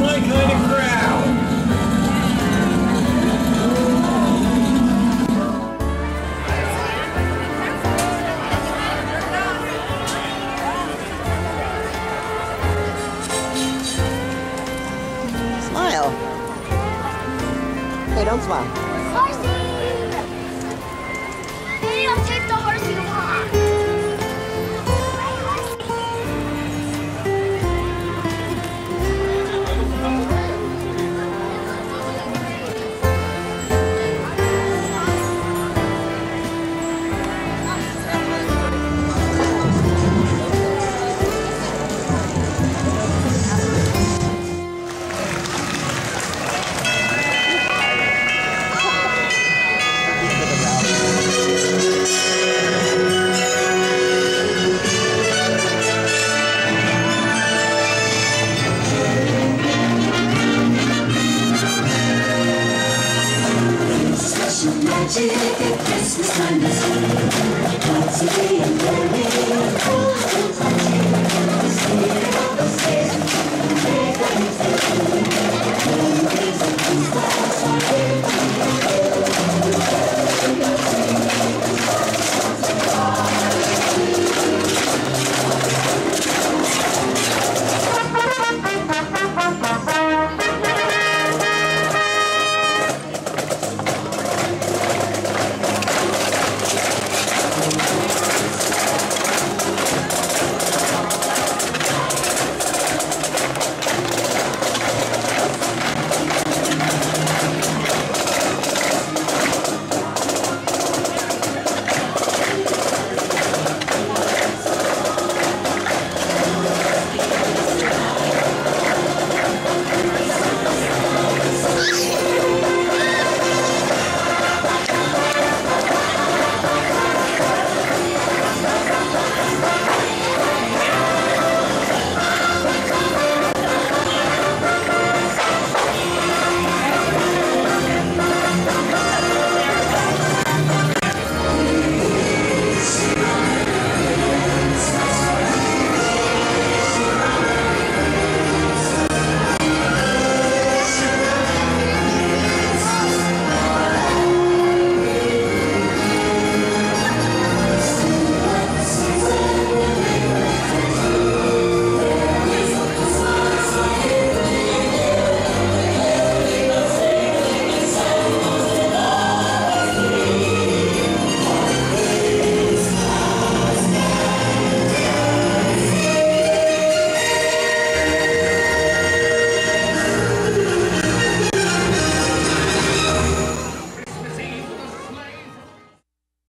my kind of crowd. Smile. Hey, don't smile. At Christmas time is here. Lots of gay and